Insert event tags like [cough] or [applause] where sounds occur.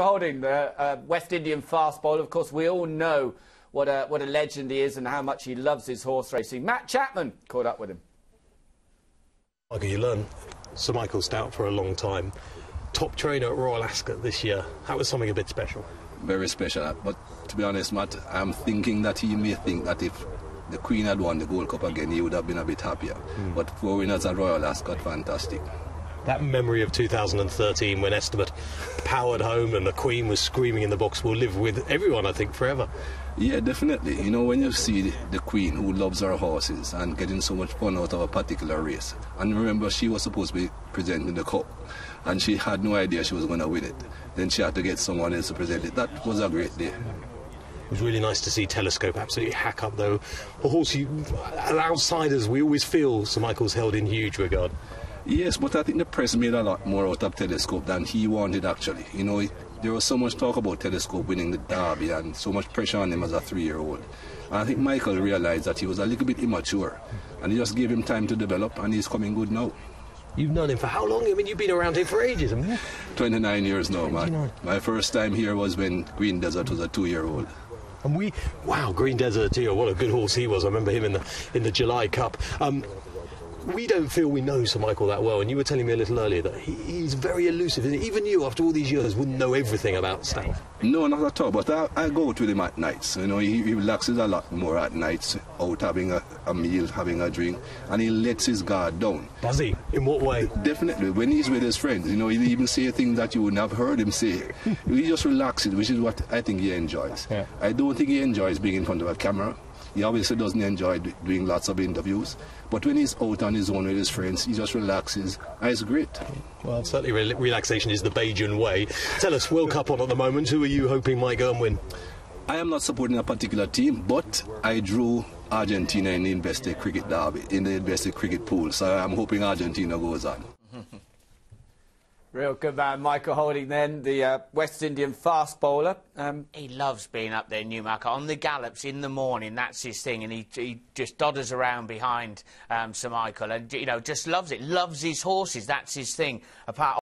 Holding, the uh, West Indian fast bowler. Of course, we all know what a, what a legend he is and how much he loves his horse racing. Matt Chapman caught up with him. Michael, you learn Sir Michael Stoute for a long time. Top trainer at Royal Ascot this year. That was something a bit special. Very special. But to be honest, Matt, I'm thinking that he may think that if the Queen had won the Gold Cup again, he would have been a bit happier. Mm. But four winners at Royal Ascot, fantastic that memory of 2013 when Esterbrook powered home and the Queen was screaming in the box will live with everyone, I think, forever. Yeah, definitely. You know, when you see the Queen who loves her horses and getting so much fun out of a particular race, and remember, she was supposed to be presenting the cup, and she had no idea she was going to win it. Then she had to get someone else to present it. That was a great day. It was really nice to see Telescope absolutely hack up, though. A horse you, outsiders, we always feel Sir Michael's held in huge regard. Yes, but I think the press made a lot more out of Telescope than he wanted actually. You know, there was so much talk about Telescope winning the Derby and so much pressure on him as a three-year-old. And I think Michael realized that he was a little bit immature and he just gave him time to develop and he's coming good now. You've known him for how long? I mean, you've been around here for ages, haven't you? 29 years now, man. My first time here was when Green Desert was a two-year-old. And we, wow, Green Desert, dear, what a good horse he was. I remember him in the in the July Cup. Um, we don't feel we know Sir Michael that well, and you were telling me a little earlier that he, he's very elusive. Even you, after all these years, wouldn't know everything about Stoute. No, not at all. But I, I go to him at nights. You know, he, he relaxes a lot more at nights, out having a, a, meal, having a drink, and he lets his guard down. Does he? In what way? Definitely. When he's with his friends, you know, he even say things that you wouldn't have heard him say. [laughs] he just relaxes, which is what I think he enjoys. Yeah. I don't think he enjoys being in front of a camera. He obviously doesn't enjoy doing lots of interviews, but when he's out on his own with his friends, he just relaxes, and it's great. Well, certainly re relaxation is the Bajan way. Tell us, World Cup on at the moment. Who are you hoping might go and win? I am not supporting a particular team, but I drew Argentina in the invested cricket derby, in the invested cricket pool, so I'm hoping Argentina goes on. Real good man, Michael Holding then, the uh, West Indian fast bowler. Um, he loves being up there, Newmarket, on the gallops in the morning. That's his thing, and he, he just dodders around behind um, Sir Michael, and you know just loves it. Loves his horses. That's his thing. Apart